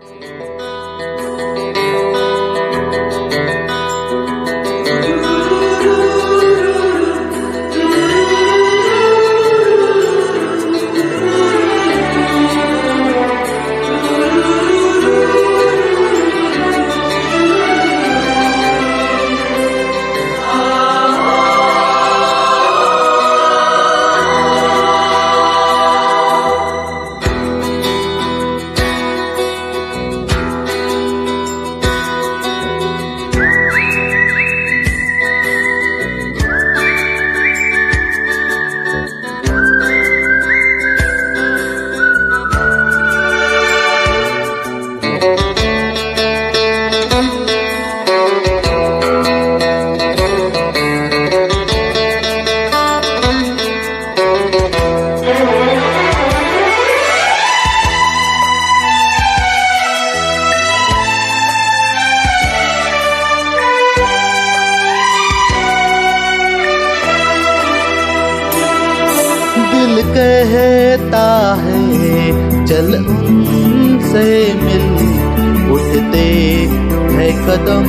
Música दिल कहता है, चल उनसे मिल। उठते है कदम,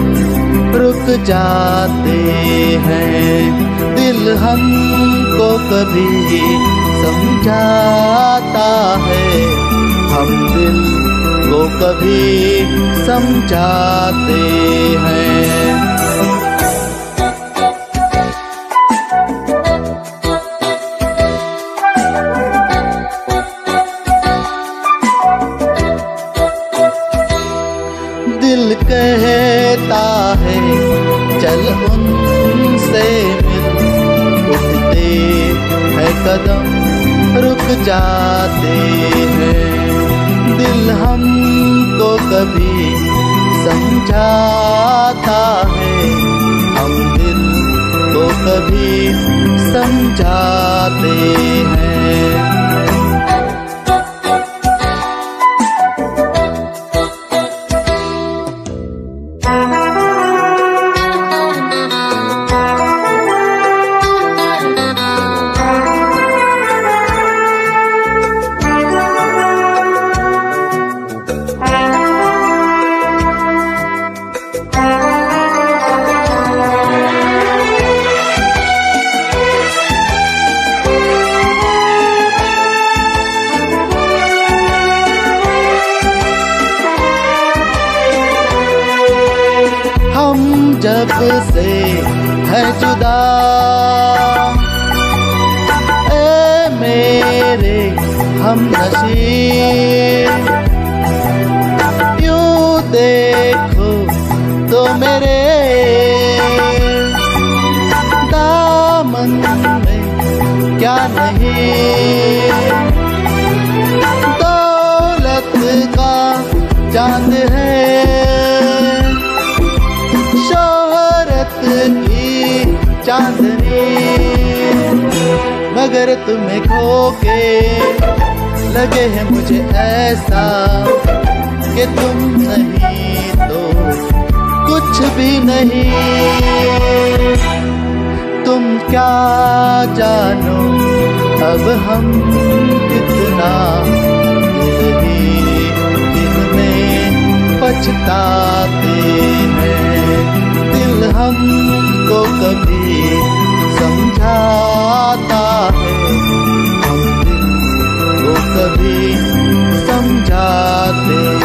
रुक जाते हैं। दिल हमको कभी समझाता है, हम दिल को कभी समझाते हैं। कहता है। चल उनसे मिल, उठते है कदम रुक जाते हैं। दिल हम हमको कभी समझाता है, हम दिल को कभी समझाते हैं। जुदा। ए मेरे हम नसीब क्यों देखो तो मेरे? दामन में क्या नहीं? मगर तुम्हें खो के लगे है मुझे ऐसा कि तुम नहीं तो कुछ भी नहीं। तुम क्या जानो, अब हम कितना दिल में पछताते हैं। दिल हमको कभी समझाते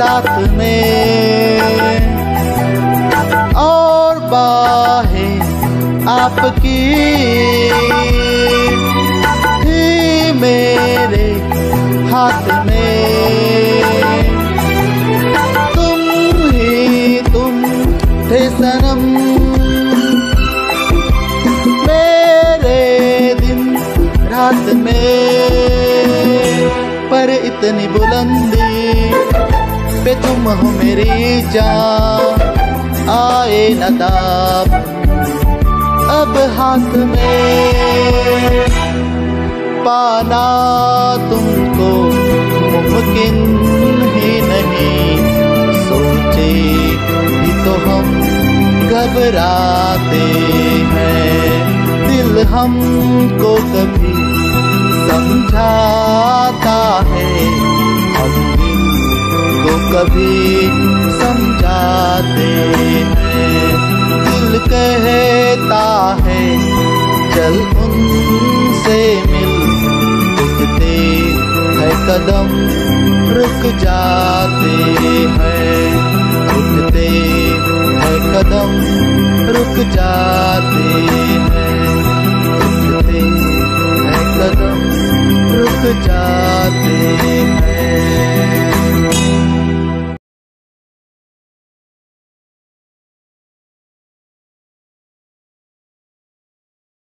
साथ में। और बाहें आपकी थी मेरे हाथ में। तुम ही तुम थे सनम, मेरे दिन रात में। तुम हो मेरी जान, आए नदाब। अब हाथ में पाना तुमको मुमकिन ही नहीं। सोचे ही तो हम घबराते हैं। दिल हमको कभी समझाता है। कभी समझाते हैं। दिल कहता है, चल उनसे मिल। उठते है कदम, रुक जाते हैं। उठते है कदम, रुक जाते हैं। उठते है कदम, रुक जाते हैं।